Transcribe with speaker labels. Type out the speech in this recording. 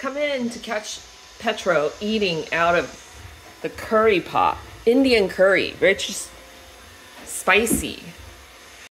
Speaker 1: come in to catch Petro eating out of the curry pot, Indian curry, rich, spicy.